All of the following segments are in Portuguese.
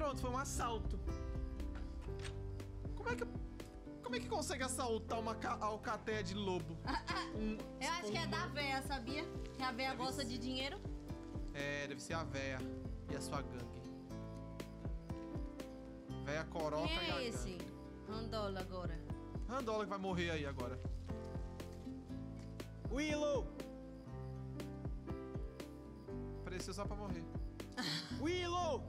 Pronto, foi um assalto. Como é que. Como é que consegue assaltar uma ca- alcateia de lobo? Um- Eu acho que é um- da véia, sabia? Que a véia gosta de dinheiro. É, deve ser a véia e a sua gangue. Véia coroca Quem e a é esse? gangue. Randola agora. Randola que vai morrer aí agora. Willow! Apareceu só pra morrer. Willow!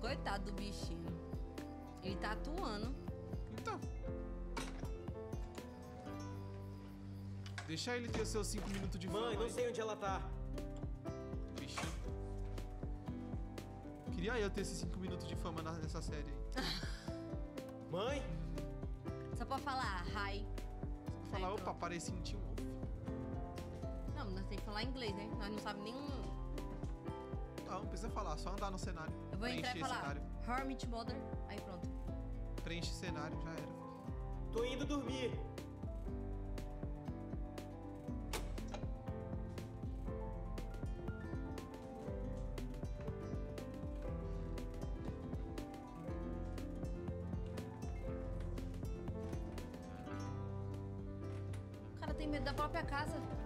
Coitado do bichinho. Ele tá atuando. Então. Deixa ele ter seus 5 minutos de fama. Mãe, não sei onde ela tá. Bichinho. Queria eu ter esses 5 minutos de fama na- nessa série aí. Mãe? Só pra falar hi. Falar, Aí, opa, pronto. pareci um Teen Wolf. Não, nós temos que falar inglês, né? Nós não sabemos nenhum. Não, não precisa falar, só andar no cenário. Eu vou entrar e falar cenário. Hermit Mother. Aí pronto. Preenche cenário, já era. Tô indo dormir. O cara tem medo da própria casa.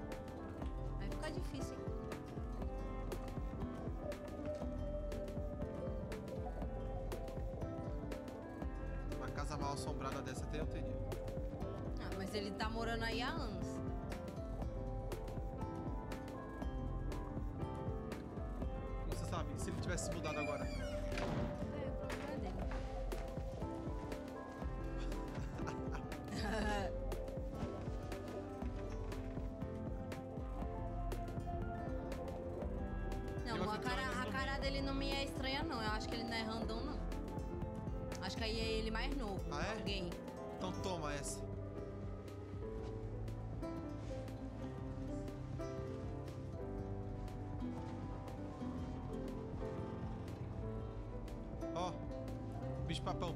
Papão.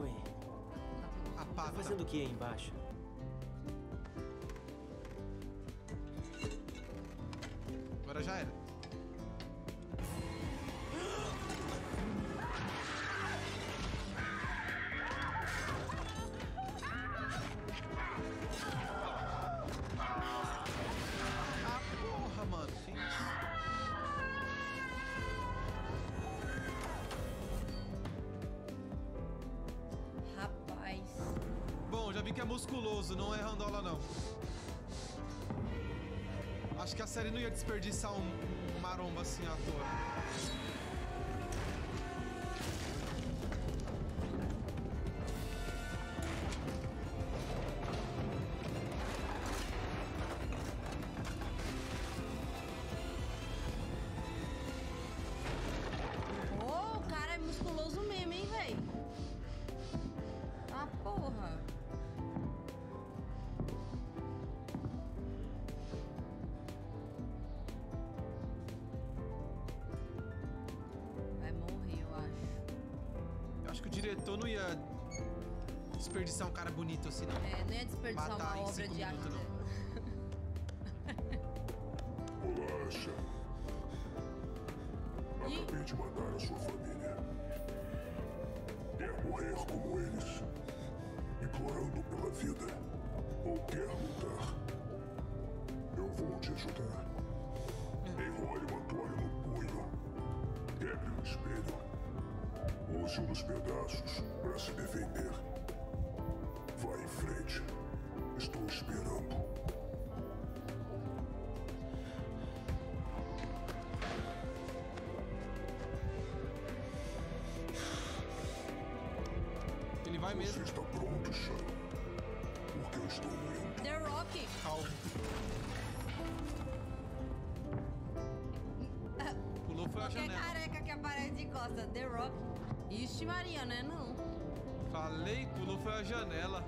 Oi. Tá tudo A Tá fazendo o que aí embaixo? Agora já era. Musculoso, não é randola, não. Acho que a série não ia desperdiçar um, um maromba assim à toa. Ia desperdiçar Matar uma em obra cinco de arte. Ih. Acabei de matar a sua família. Quer morrer como eles? Implorando pela vida? Ou quer lutar? Eu vou te ajudar. Enrole uma toalha no punho. Quebre um espelho. Use um dos pedaços para se defender. Vá em frente. Estou esperando. Ele vai Você mesmo. está pronto, Chan? Porque eu estou indo. The Rock. Calma. Pulou foi a Qualquer janela. careca que aparece de costa. The Rock. Ixi, Maria, né? Não. Falei, pulou foi a janela.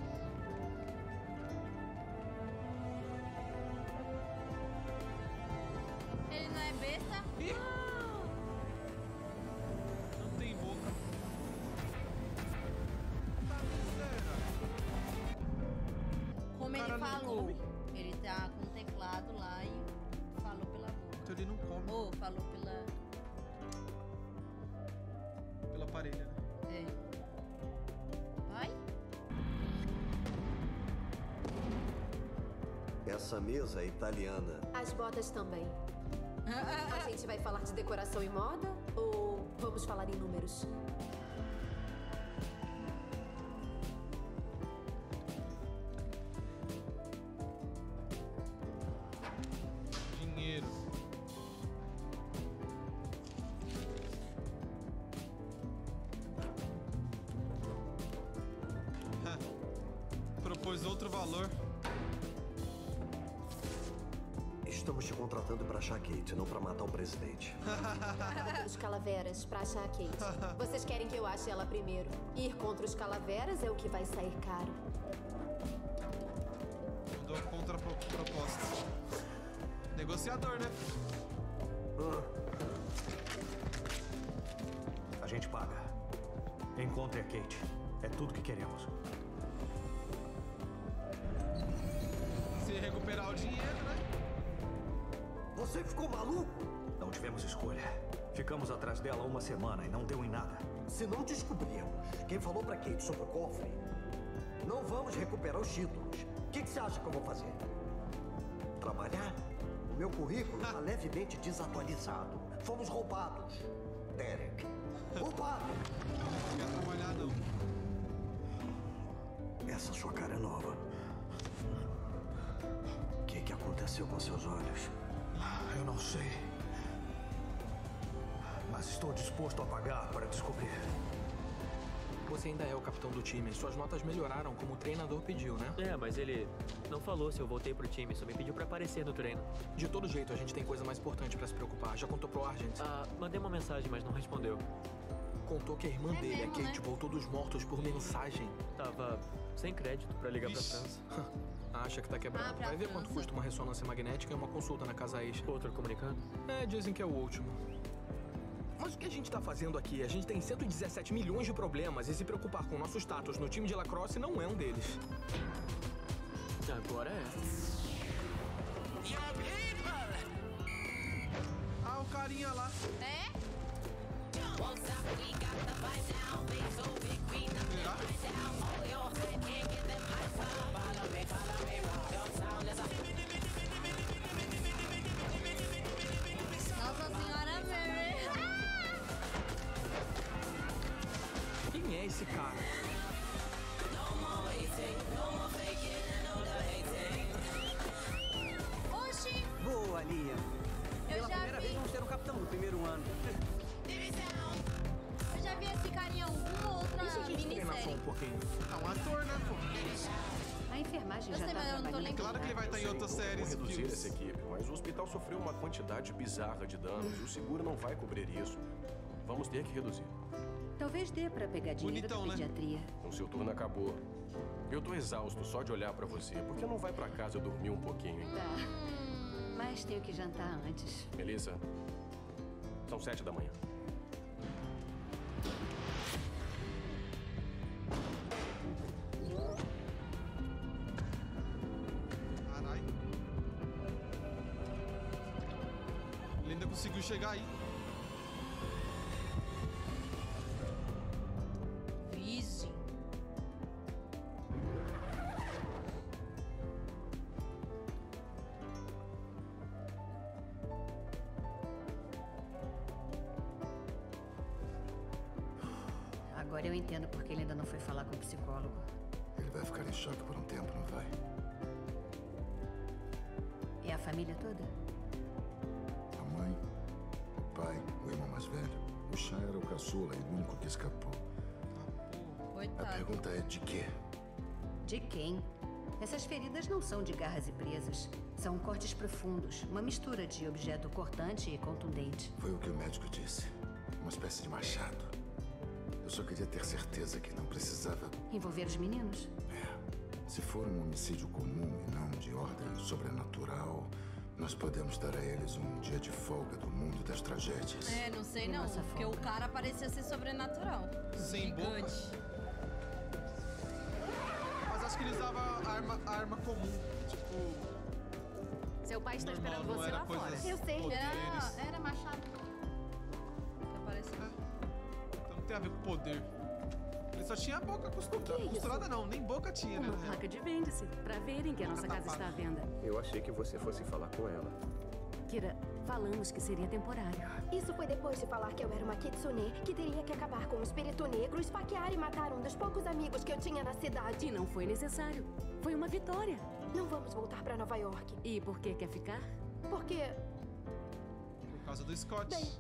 Ele não é besta? Ih. Não tem boca. Tá miséria. cara não falou. Ele tá com o teclado lá e falou pela boca. Então ele não come Ou falou pela. pela parelha, né? É. Vai? Essa mesa é italiana. As botas também. A gente vai falar de decoração e moda? Ou vamos falar em números? Ir contra os calaveras é o que vai sair caro. Mandou a contraproposta. Negociador, né? A gente paga. Encontre a Kate. É tudo que queremos. Se recuperar o dinheiro, né? Você ficou maluco? Não tivemos escolha. Ficamos atrás dela uma semana e não deu em nada. Se não descobrirmos quem falou para Kate sobre o cofre, não vamos recuperar os títulos. O que, que você acha que eu vou fazer? Trabalhar? O meu currículo está levemente desatualizado. Fomos roubados. Derek. Roubado. Não quer trabalhar, não. Essa sua cara é nova. O que, que aconteceu com seus olhos? Eu não sei. Mas estou disposto a pagar para descobrir. Você ainda é o capitão do time. Suas notas melhoraram como o treinador pediu, né? É, mas ele não falou se eu voltei pro time, só me pediu pra aparecer no treino. De todo jeito, a gente tem coisa mais importante pra se preocupar. Já contou pro Argent? Ah, mandei uma mensagem, mas não respondeu. Contou que a irmã É dele, a mesmo, Kate, né? voltou dos mortos por mensagem. Tava sem crédito pra ligar pra Vixe. França. Acha que tá quebrado. Ah, pra Vai ver quanto custa uma ressonância magnética e uma consulta na Casa Eixa. Outro comunicado? É, dizem que é o último. Mas o que a gente tá fazendo aqui? A gente tem 117 milhões de problemas e se preocupar com o nosso status no time de lacrosse não é um deles. Agora é. Ah, o carinha lá. Enfermagem Eu já sei, tá mas eu não tô lembrando. Claro que ele vai estar em outras séries e reduzir filmes. essa equipe, mas o hospital sofreu uma quantidade bizarra de danos e o seguro não vai cobrir isso. Vamos ter que reduzir. Talvez dê pra pegar dinheiro Bonitão, da né? pediatria. O seu turno acabou. Eu tô exausto só de olhar pra você. Por que não vai pra casa dormir um pouquinho, hein? Tá. Mas tenho que jantar antes. Melissa, são sete da manhã. Conseguiu chegar aí. Vixe. Agora eu entendo porque ele ainda não foi falar com o psicólogo. Ele vai ficar em choque por um tempo, não vai? É a família toda? Velho. O Chá era o caçula e único que escapou. A Coitado. pergunta é de quê? De quem? Essas feridas não são de garras e presas. São cortes profundos, uma mistura de objeto cortante e contundente. Foi o que o médico disse. Uma espécie de machado. Eu só queria ter certeza que não precisava. Envolver os meninos? É. Se for um homicídio comum e não de ordem sobrenatural, nós podemos dar a eles um dia de folga do mundo das tragédias. É, não sei não. Nossa, Porque o cara parecia ser sobrenatural. Sem boca. Gigante. Mas acho que ele usava arma, arma comum. Tipo. Seu pai está Normal, esperando você lá fora. coisas- Eu sei. poderes. Era, era machado. Apareceu. Então não tem a ver com poder. Tinha boca costurada. é isso? costurada não, nem boca tinha, né? Uma na real. placa de vende-se, pra verem que a nossa casa está à venda. Eu achei que você fosse falar com ela. Kira, falamos que seria temporário. Isso foi depois de falar que eu era uma kitsune, que teria que acabar com o espírito negro, esfaquear e matar um dos poucos amigos que eu tinha na cidade. E não foi necessário. Foi uma vitória. Não vamos voltar pra Nova York. E por que quer ficar? Porque Por causa do Scott. Bem.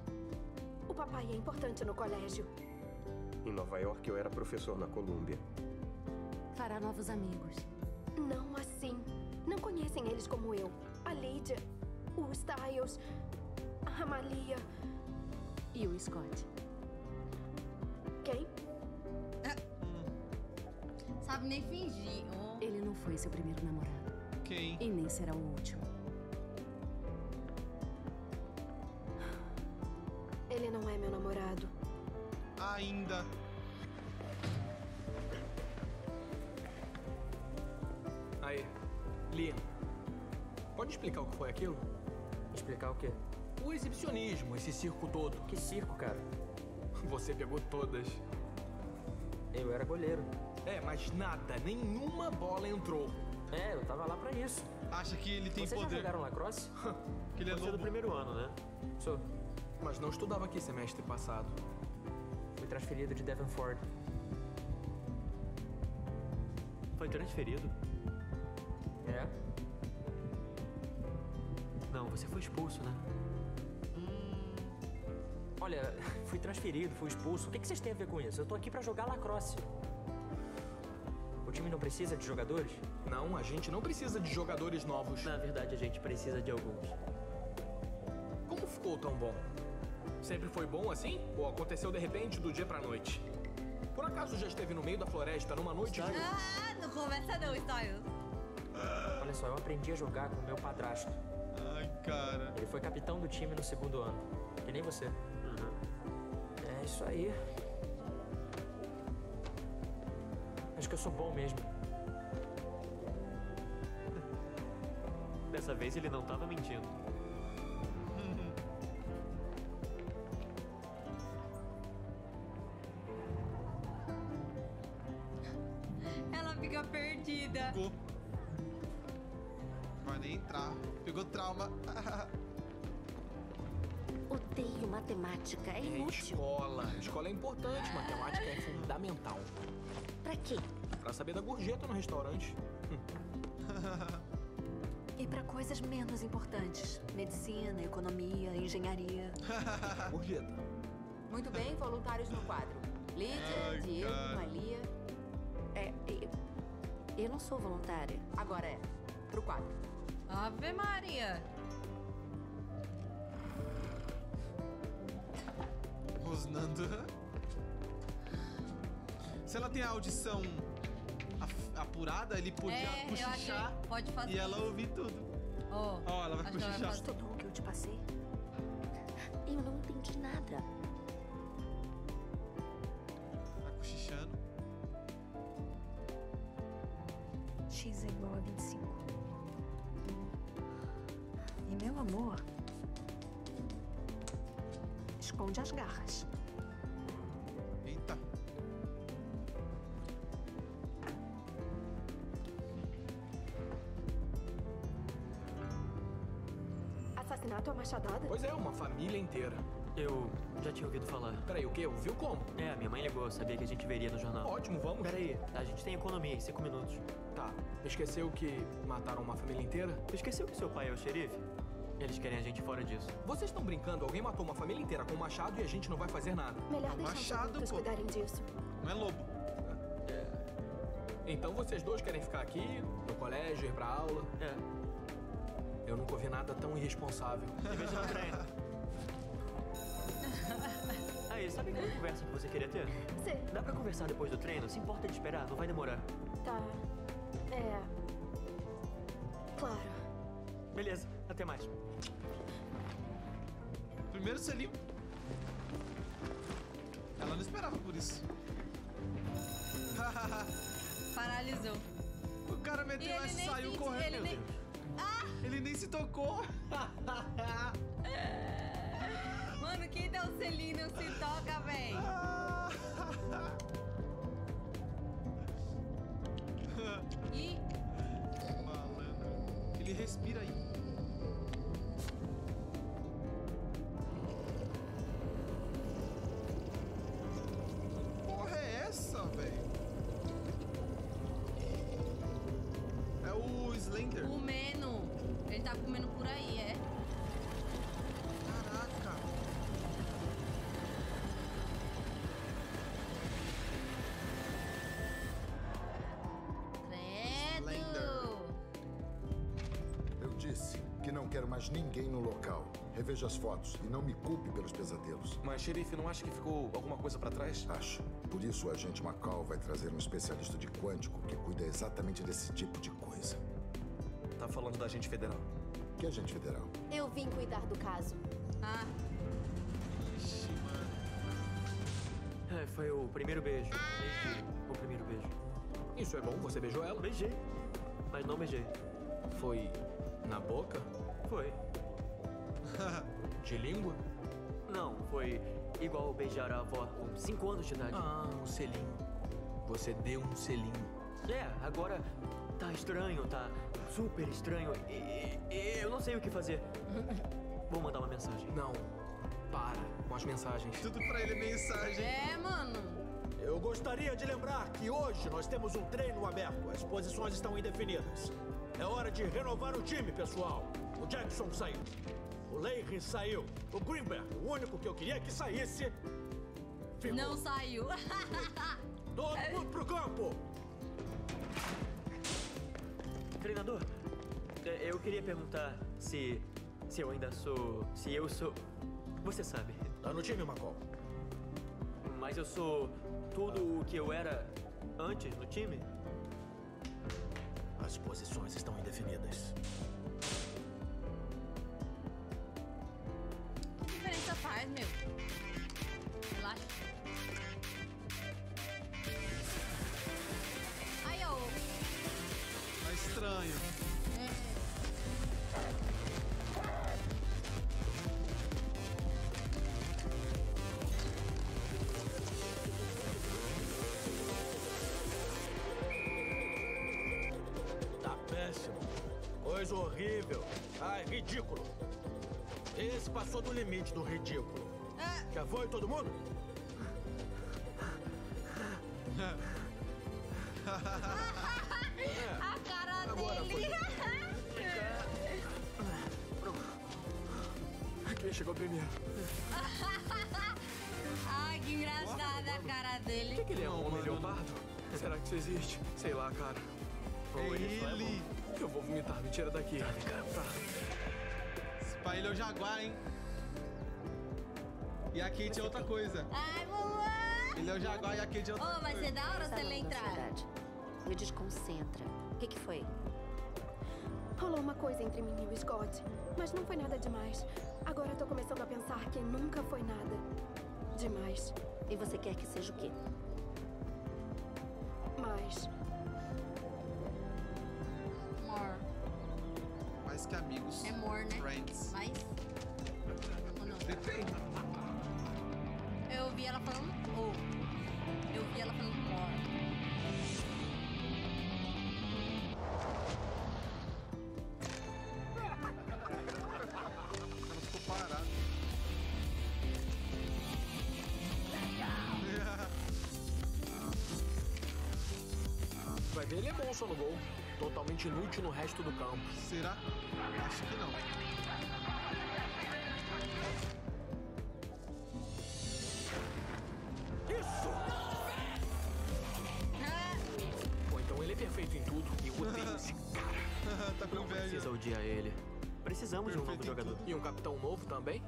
o papai é importante no colégio. Em Nova York, eu era professor na Colômbia. Fará novos amigos. Não assim. Não conhecem eles como eu. A Lydia, o Styles, a Amalia. E o Scott. Quem? Sabe nem fingir. Oh. Ele não foi seu primeiro namorado. Quem? E nem será o último. Ainda. Aí, Liam. Pode explicar o que foi aquilo? Explicar o quê? O exibicionismo, esse circo todo. Que circo, cara? Você pegou todas. Eu era goleiro. É, mas nada, nenhuma bola entrou. É, eu tava lá pra isso. Acha que ele tem Vocês já poder. jogaram lacrosse? que ele é Você é do lobo. primeiro ano, né? Sou. Mas não estudava aqui semestre passado. Fui transferido de Devonford. Foi transferido? É? Não, você foi expulso, né? Olha, fui transferido, fui expulso. O que que vocês têm a ver com isso? Eu tô aqui pra jogar lacrosse. O time não precisa de jogadores? Não, a gente não precisa de jogadores novos. Na verdade, a gente precisa de alguns. Como ficou tão bom? Sempre foi bom assim? Ou aconteceu de repente do dia pra noite? Por acaso já esteve no meio da floresta numa noite de... Ah, não começa não, Styles. Olha só, eu aprendi a jogar com meu padrasto. Ai, cara. Ele foi capitão do time no segundo ano. Que nem você. É isso aí. Acho que eu sou bom mesmo. Dessa vez ele não tava mentindo. Matemática. É É inútil. escola. Escola é importante, matemática é fundamental. Pra quê? Pra saber da gorjeta no restaurante. E para coisas menos importantes: medicina, economia, engenharia. gorjeta. Muito bem, voluntários no quadro. Lídia, Ai, Diego, cara. Malia. É, eu, eu não sou voluntária. Agora é. Pro quadro. Ave Maria. Rosnando. Se ela tem a audição apurada, ele podia É, eu cochichar pode fazer e ela ouvir tudo. Ó, Ó, ela vai que ela vai cochichar. fazer. Tudo o que eu te passei? Eu não entendi nada. Assassinato à machadada? Pois é, uma família inteira. Eu já tinha ouvido falar. Peraí, o quê? Ouviu como? É, minha mãe ligou, sabia que a gente veria no jornal. Ótimo, vamos. Peraí, a gente tem economia em cinco minutos. Tá. Esqueceu que mataram uma família inteira? Esqueceu que seu pai é o xerife? Eles querem a gente fora disso. Vocês estão brincando? Alguém matou uma família inteira com um machado e a gente não vai fazer nada. Melhor deixar os Machado, adultos pô. cuidarem disso. Não é lobo. Então vocês dois querem ficar aqui, no colégio, ir pra aula? É. Eu nunca ouvi nada tão irresponsável. De no treino. Aí, sabe aquela conversa que você queria ter? Sei. Dá pra conversar depois do treino? Se importa de esperar, não vai demorar. Tá. É. Claro. Beleza, até mais. Primeiro selinho. Ela não esperava por isso. Paralisou. cara meteu E essa e saiu correndo. ele Meu nem- Deus. Ah! Ele nem se tocou. Mano, quem dá o selinho não se toca, véi. E Malandro. Ele respira aí. Quero mais ninguém no local. Reveja as fotos e não me culpe pelos pesadelos. Mas, xerife, não acha que ficou alguma coisa pra trás? Acho. Por isso o agente Macau vai trazer um especialista de quântico que cuida exatamente desse tipo de coisa. Tá falando da agente federal. Que agente federal? Eu vim cuidar do caso. Ah. Ixi, mano. É, foi o primeiro beijo. Beijei. O primeiro beijo. Isso é bom? Você beijou ela? Beijei. Mas não beijei. Foi na boca? Foi. De língua? Não, foi igual beijar a avó com 5 anos de idade. Ah, um selinho. Você deu um selinho. É, agora tá estranho, tá super estranho. E, e eu não sei o que fazer. Vou mandar uma mensagem. Não. Para com as mensagens. Tudo pra ele é mensagem. É, mano. Eu gostaria de lembrar que hoje nós temos um treino aberto. As posições estão indefinidas. É hora de renovar o time, pessoal. O Jackson saiu. O Leigh saiu. O Greenberg, o único que eu queria que saísse. Ficou. Não saiu. Todo mundo pro campo! Treinador, é, eu queria perguntar se. se eu ainda sou. se eu sou. Você sabe. Tá no time, Macol. Mas eu sou tudo o que eu era antes no time? As posições estão indefinidas. Cara dele. O que, que ele é? Um homem leopardo? Será que isso existe? Sei lá, cara. É Ou ele é ele. bom. Eu vou vomitar, me tira daqui. Tá. Esse pai ele é o Jaguar, hein? E a Kate é outra coisa. Ai, mamãe. Ele é o Jaguar e a Kate é outra Ô, vai coisa. ser da hora se ele entrar. Me desconcentra. O que, que foi? Rolou uma coisa entre mim e o Scott, mas não foi nada demais. Agora eu tô começando a pensar que nunca foi nada demais. E você quer que seja o quê? Mas More. Mais que amigos. É more, né? Friends. Mais? Ou não? Depende. Eu ouvi ela falando. Ou. Eu ouvi ela falando more. Bom só no gol. Totalmente inútil no resto do campo. Será? Acho que não. Isso! Ou então ele é perfeito em tudo. E eu odeio esse cara. tá com Não inveja. precisa odiar ele. Precisamos de um novo jogador. E um capitão novo também?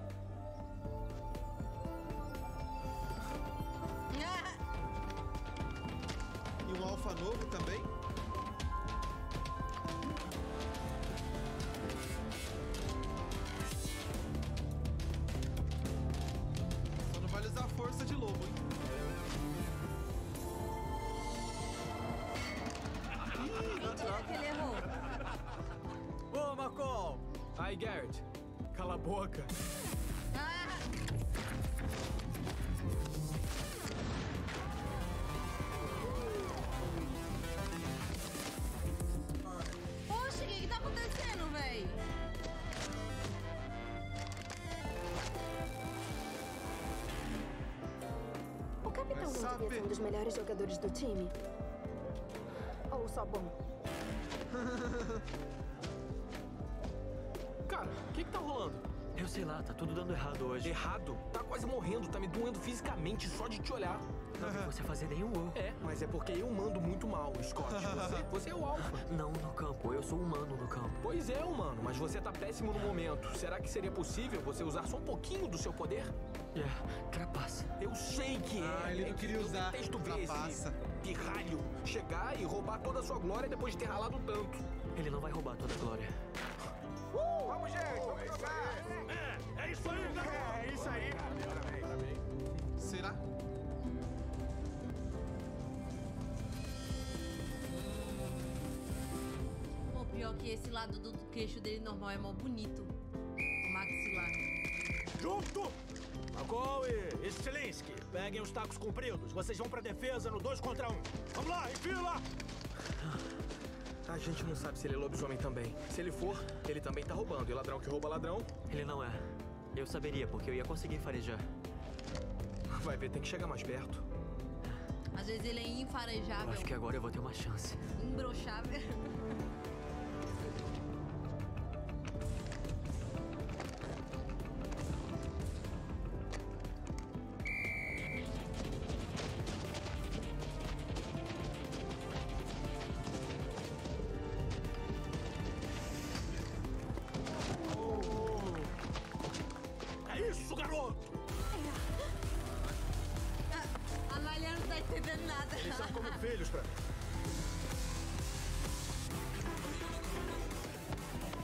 Time? Ou só bom? Cara, o que que tá rolando? Eu sei lá, tá tudo dando errado hoje. Errado? Tá quase morrendo, tá me doendo fisicamente só de te olhar. Não vi você fazer nenhum gol. É, mas é porque eu mando muito mal, Scott. Você, você é o alfa. Não no campo, eu sou humano no campo. Pois é, humano, mas você tá péssimo no momento. Será que seria possível você usar só um pouquinho do seu poder? É, trapaça. Eu sei que é. Ah, ele não é que queria eu usar ver trapaça. esse pirralho chegar e roubar toda a sua glória depois de ter ralado tanto. Ele não vai roubar toda a glória. Vamos, gente, vamos jogar! É, é isso aí, garoto! É isso aí! Será? Pô, pior que esse lado do queixo dele normal é mó bonito. O maxilar. Junto! Magol e Stilinski, peguem os tacos compridos. Vocês vão pra defesa no 2 contra 1. Um. Vamos lá, em fila! A gente não sabe se ele é lobisomem também. Se ele for, ele também tá roubando. E ladrão que rouba ladrão. Ele não é. Eu saberia, porque eu ia conseguir farejar. Vai ver, tem que chegar mais perto. Às vezes ele é Eu infarejável, acho que agora eu vou ter uma chance. imbrochável. Filhos pra mim.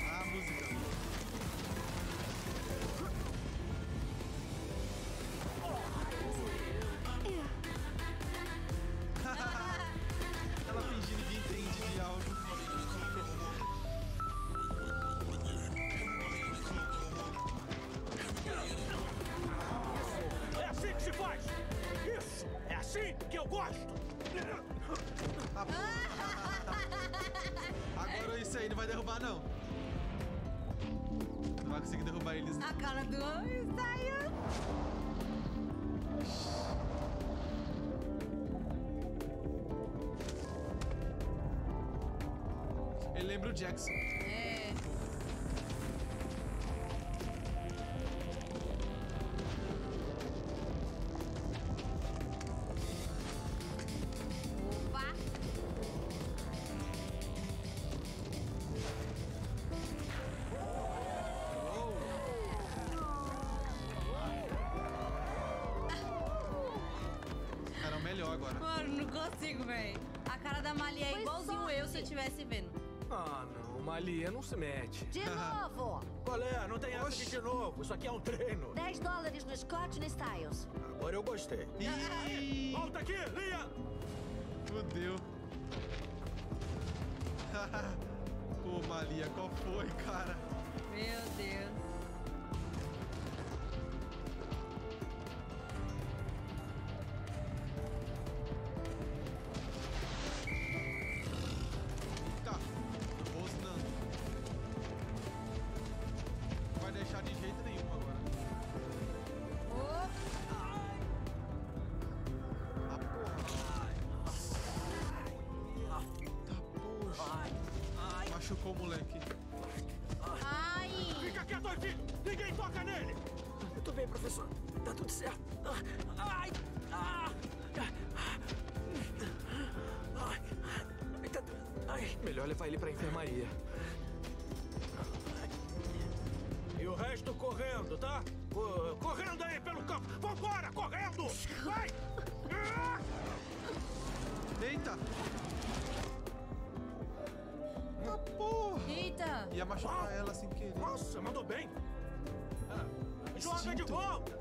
Ah, a música. Ela que entende. É assim que se faz! Isso! É assim que eu gosto! Aí não vai derrubar, não. Não vai conseguir derrubar eles. A cara do saiu. Ele lembra o Jackson. Agora. Mano, não consigo, velho. A cara da Malia é Foi igualzinho eu se eu estivesse vendo. Ah, não. Malia não se mete. De novo! Qual é? Não tem essa de de novo. Isso aqui é um treino. 10 dólares no Scott no Styles. Agora eu gostei. Ih, Volta aqui, Liam! fudeu. Pô, Malia, qual foi, cara? Meu Deus. Moleque. Ai! Fica quieto aí, filho! Ninguém toca nele! Eu tô bem, professor. Tá tudo certo. Ai! Ai! Ai, tá! Melhor levar ele pra enfermaria. E o resto correndo, tá? Co- correndo aí pelo campo! Vambora, correndo! Vai! Ah! Eita! Ia machucar ela sem querer. Nossa, mandou bem! Ah, joga de Instinto. volta!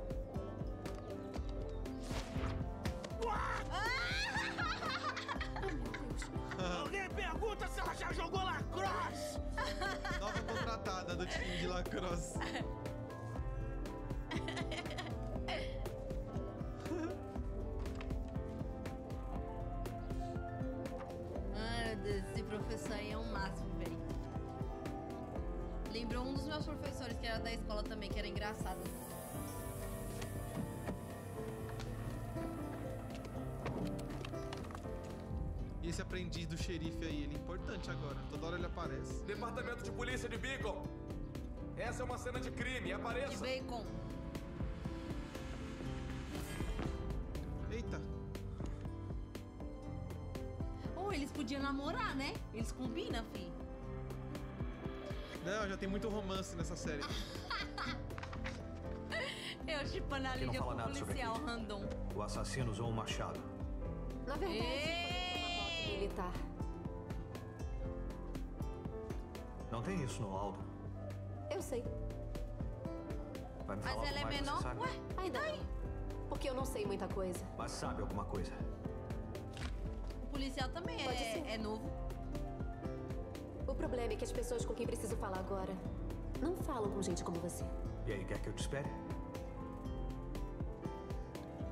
Alguém pergunta se ela já jogou lacrosse! Nova contratada. Do time de lacrosse. xerife aí, ele é importante agora. Toda hora ele aparece. Departamento de Polícia de Beacon. Essa é uma cena de crime. Apareça. De bacon. Eita. Ou eles podiam namorar, né? Eles combinam, fi. Não, já tem muito romance nessa série. Eu chipando a Lídia com sobre policial random. O assassino usou um machado. Na verdade, foi uma rota militar. Não tem isso no laudo. Eu sei. Vai me Mas falar ela é menor? Ué, Ainda não. Porque eu não sei muita coisa. Mas sabe alguma coisa. o policial também Pode ser. é, é novo. O problema é que as pessoas com quem preciso falar agora não falam com gente como você. E aí, quer que eu te espere?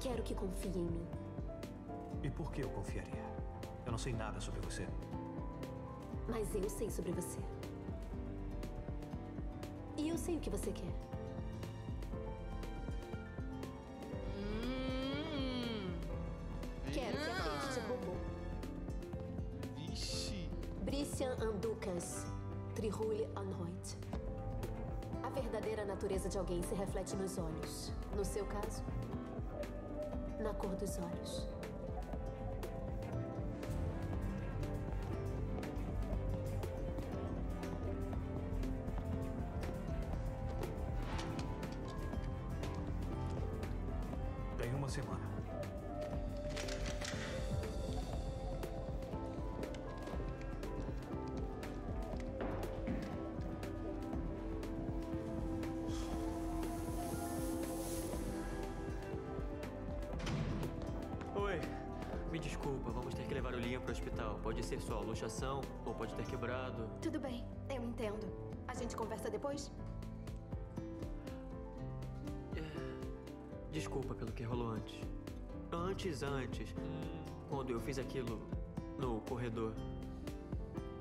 Quero que confie em mim. E por que eu confiaria? Eu não sei nada sobre você. Mas eu sei sobre você. Eu sei o que você quer. Hum. Quero que atende de robô. Vixe. Brician Andukas, Trihule Anhoit. A verdadeira natureza de alguém se reflete nos olhos. No seu caso, na cor dos olhos. Desculpa, vamos ter que levar o Liam pro hospital. Pode ser só luxação ou pode ter quebrado. Tudo bem, eu entendo. A gente conversa depois? Desculpa pelo que rolou antes. Antes, antes. Quando eu fiz aquilo no corredor.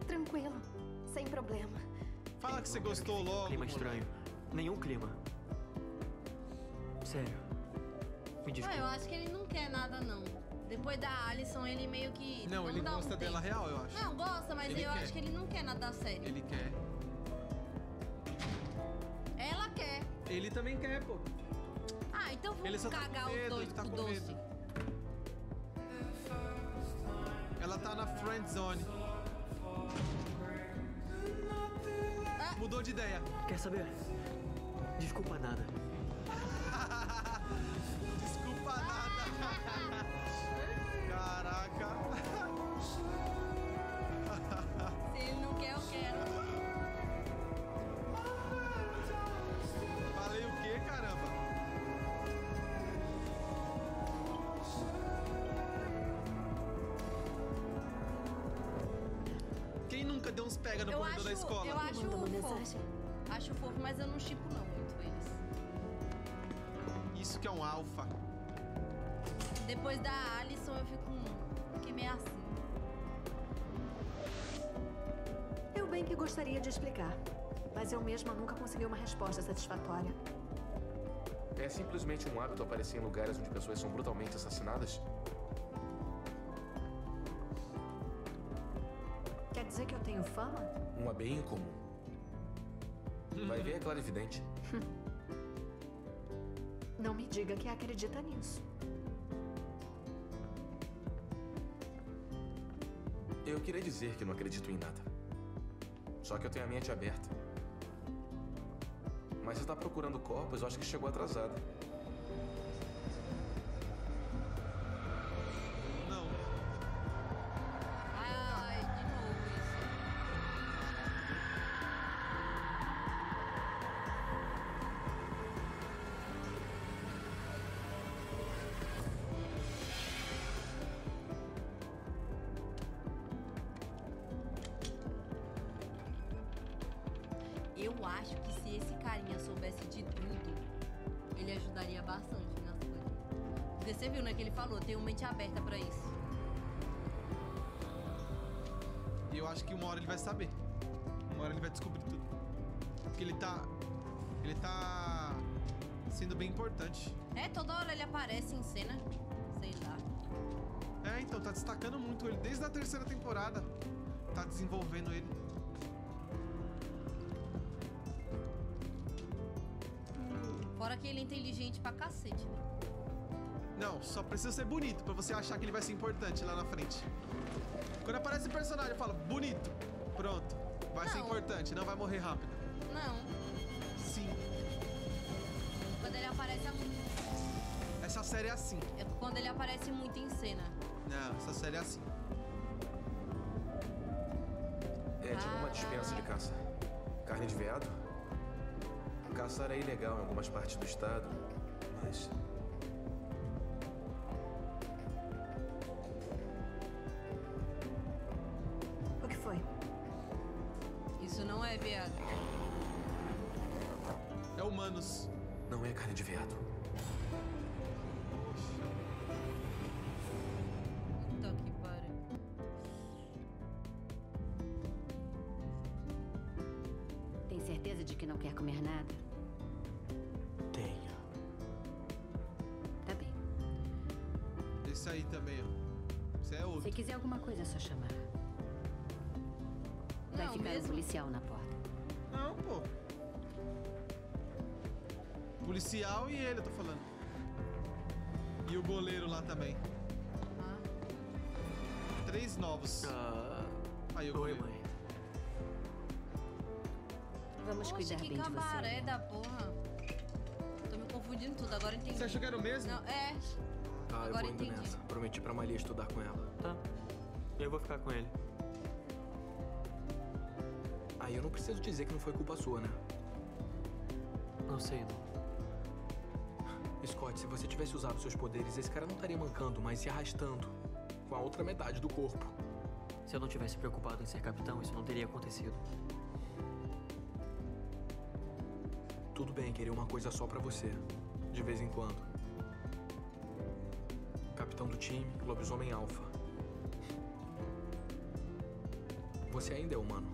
Tranquilo, sem problema. Fala que você gostou logo. Clima moleque. estranho. Nenhum clima. Sério. Me Ah, desculpa. eu acho que ele não quer nada, não. Depois da Alison, ele meio que. Não, Vamos ele dar um gosta dela tempo. real, eu acho. Não, gosta, mas Ele eu quer. acho que ele não quer nada sério. Ele quer. Ela quer. Ele também quer, pô. Ah, então vamos Ele só tá cagar com os medo, dois ele tá com doce. medo. Ela tá na friend zone. Mudou de ideia. Quer saber? Desculpa nada. Pega no Eu corredor acho, da escola? eu acho Manda uma fofo. mensagem. Acho fofo, mas eu não chipo não muito eles. Isso que é um alfa. Depois da Alison, eu fico. hum, Fiquei meio assim. Eu bem que gostaria de explicar, mas eu mesma nunca consegui uma resposta satisfatória. É simplesmente um hábito aparecer em lugares onde pessoas são brutalmente assassinadas? Bem incomum. Vai ver, é claro evidente. Não me diga que acredita nisso. Eu queria dizer que não acredito em nada. Só que eu tenho a mente aberta. Mas você tá procurando corpos, eu acho que chegou atrasado. Soubesse de tudo, ele ajudaria bastante nas coisas. Porque você viu, né, que ele falou, tem uma mente aberta pra isso. E eu acho que uma hora ele vai saber. Uma hora ele vai descobrir tudo. Porque ele tá. Ele tá. sendo bem importante. É, toda hora ele aparece em cena. Sei lá. É, então, tá destacando muito ele desde a terceira temporada. Tá desenvolvendo ele. Ele é inteligente pra cacete, né? Não, só precisa ser bonito pra você achar que ele vai ser importante lá na frente. Quando aparece o personagem, eu falo, bonito. Pronto. Vai ser Não. importante, não vai morrer rápido. Não. Sim. Quando ele aparece muito. Essa série é assim. É quando ele aparece muito em cena. Não, essa série é assim. É tipo uma dispensa de caça. Carne de veado? Caçar é ilegal em algumas partes do estado, mas. O que foi? Isso não é viado. É humanos. Não é carne de veado. É só chamar. Vai Não, ficar mesmo? um policial na porta. Não, pô. Policial e ele, eu tô falando. E o goleiro lá também. Três novos. Ah, Aí o oi, goleiro. mãe. Vamos Poxa, cuidar que bem de você. cabaré da porra. Tô me confundindo tudo, agora entendi. Você achou que era o mesmo? Não, é. Eu Agora vou indo entendi. nessa. Prometi pra Malia estudar com ela. Tá. Eu vou ficar com ele. Aí eu não preciso dizer que não foi culpa sua, né? Não sei, não. Scott, se você tivesse usado seus poderes, esse cara não estaria mancando, mas se arrastando. Com a outra metade do corpo. Se eu não tivesse preocupado em ser capitão, isso não teria acontecido. Tudo bem querer uma coisa só pra você. De vez em quando. Capitão do time, lobisomem alfa. Você ainda é humano.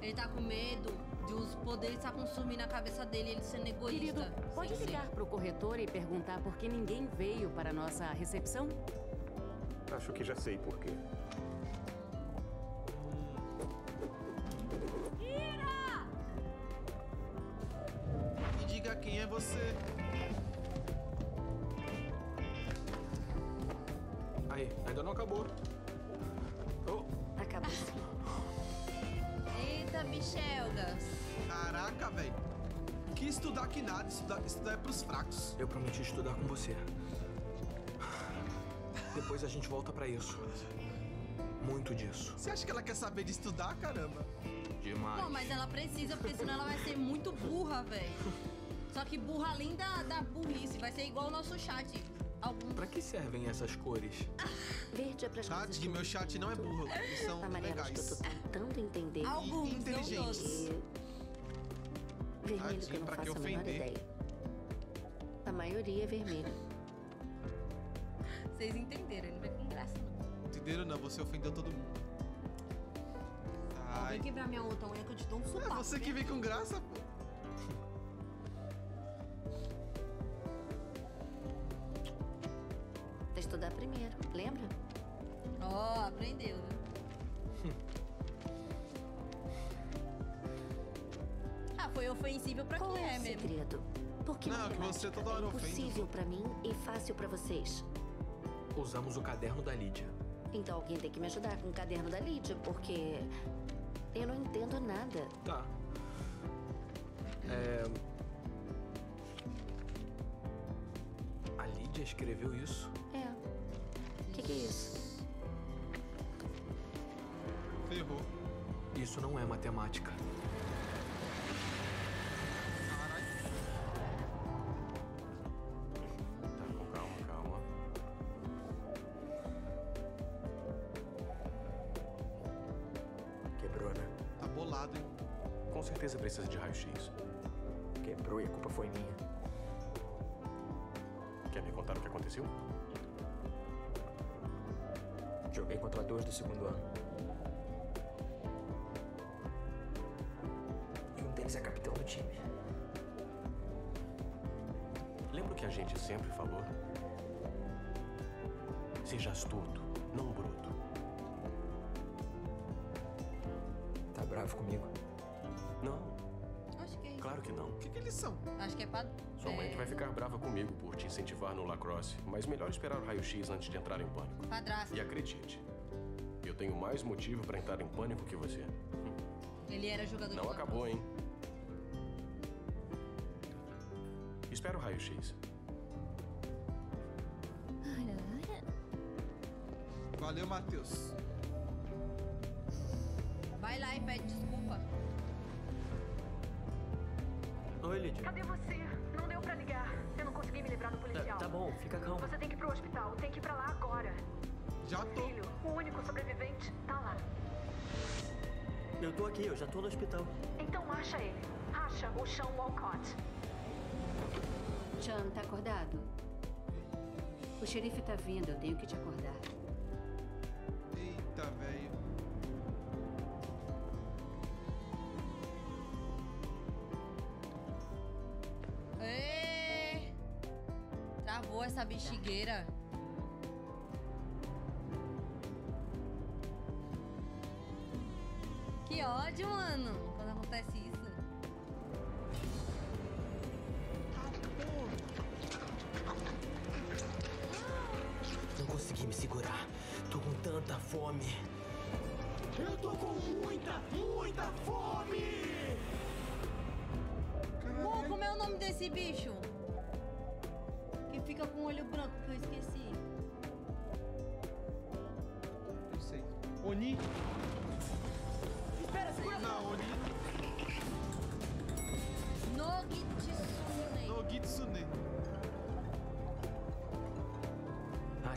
Ele tá com medo de os poderes estar consumindo a cabeça dele, ele sendo egoísta. Querido, pode sem ser. ligar pro corretor e perguntar por que ninguém veio para a nossa recepção? Acho que já sei por quê. Da, da burrice, vai ser igual o nosso chat. Algum... Pra que servem essas cores? Verde é pras coisas Tati, meu chat não é burro. Eles são amarelas que eu legais. tô tentando entender. Alguns, E inteligentes. E... Vermelho que Tadinho, eu não pra que faço a menor ideia. A maioria é vermelho. Vocês entenderam, ele não vai com graça, não. Entenderam? Não, você ofendeu todo mundo. Ai. vem quebrar minha outra unha que eu te dou um É sopapo. você que vem com graça, você toda hora é impossível pra mim e fácil pra vocês? Usamos o caderno da Lídia. Então alguém tem que me ajudar com o caderno da Lídia, porque eu não entendo nada. Tá. É... A Lídia escreveu isso? É. O que, que é isso? Ferrou. Isso não é matemática. Com certeza precisa de raio-x. Quebrou e a culpa foi minha. Quer me contar o que aconteceu? Joguei contra dois do segundo ano. E um deles é capitão do time. Lembra o que a gente sempre falou? Seja astuto, não bruto. Tá bravo comigo? Claro que não. O que, que eles são? Acho que é pra. Sua mãe é, que vai ficar brava comigo por te incentivar no lacrosse, mas melhor esperar o raio-x antes de entrar em pânico. Padrasto. E acredite, eu tenho mais motivo para entrar em pânico que você. Ele era jogador Não de acabou, hein? Espera o raio-x. Valeu, Matheus. O único sobrevivente, tá lá. Eu tô aqui, eu já tô no hospital. Então acha ele. Acha o Sean Walcott. Chan, tá acordado? O xerife tá vindo, eu tenho que te acordar.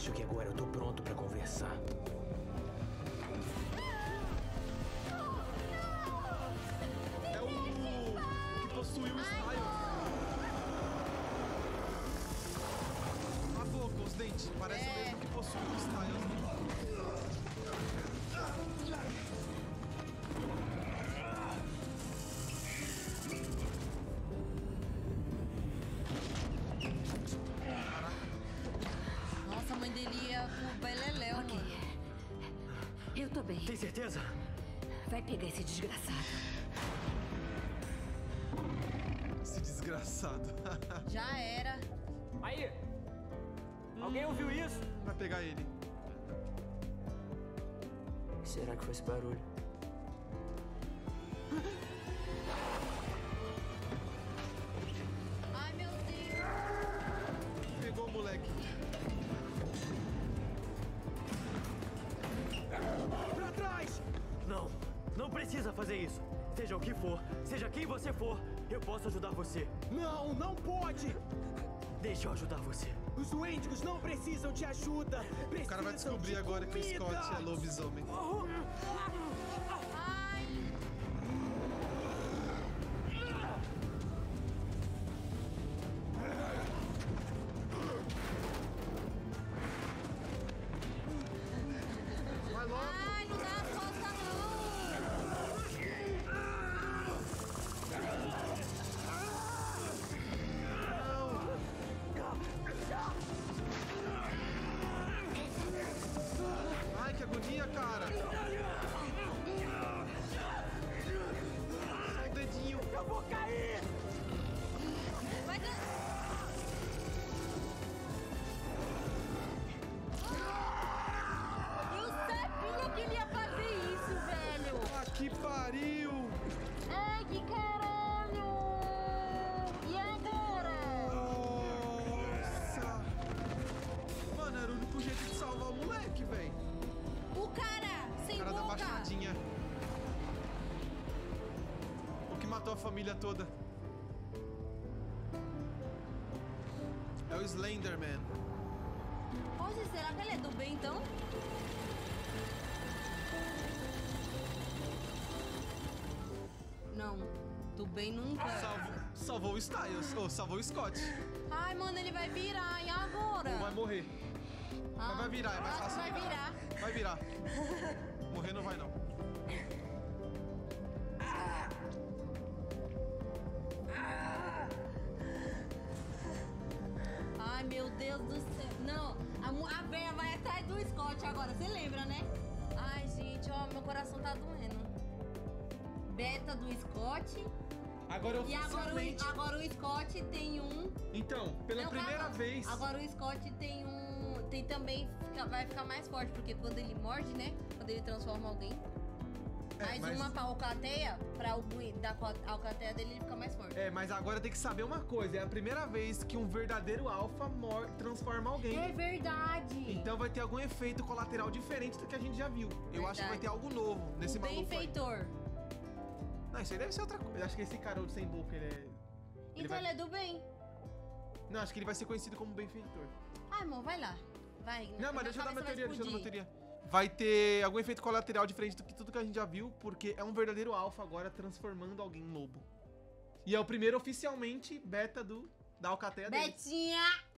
Acho que agora eu tô pronto pra conversar. Esse desgraçado. Já era. Aí! Alguém ouviu isso? Vai pegar ele. Será que foi esse barulho? Não precisam de ajuda. O cara vai descobrir agora que o Scott é lobisomem. Vai logo. O que matou a família toda. É o Slenderman. Hoje, será que ele é do bem, então? Não. Não. Do bem nunca. Salvou, salvou o Styles. Ou salvou o Scott. Ai, mano, ele vai virar. E agora? Ou vai morrer. Ah, Mas vai virar, é mais fácil. vai virar. Vai virar. Morrer não vai, não. Deus do céu. Não, a, a véia vai atrás do Scott agora. Você lembra, né? Ai, gente, ó, meu coração tá doendo. Beta do Scott. Agora E agora o, agora o Scott tem um. Então, pela Não, primeira calma. vez. Agora o Scott tem um. Tem também. fica- vai ficar mais forte, porque quando ele morde, né? Quando ele transforma alguém. É, mais mas- uma pra alcateia, pra o bui- da alcateia dele ele fica mais forte. É, mas agora tem que saber uma coisa: é a primeira vez que um verdadeiro alfa mor- transforma alguém. É verdade! Então vai ter algum efeito colateral diferente do que a gente já viu. Eu acho que vai ter algo novo nesse o maluco. aí. benfeitor. Não, isso aí deve ser outra coisa. Eu acho que esse cara sem boca, ele é. Ele Então vai... ele é do bem. Não, acho que ele vai ser conhecido como benfeitor. Ai, irmão, vai lá. Vai. Não, mas deixa eu dar minha teoria, deixa eu dar minha teoria. Vai ter algum efeito colateral diferente do que tudo que a gente já viu, porque é um verdadeiro alfa agora transformando alguém em lobo. E é o primeiro oficialmente beta do da Alcateia. Betinha!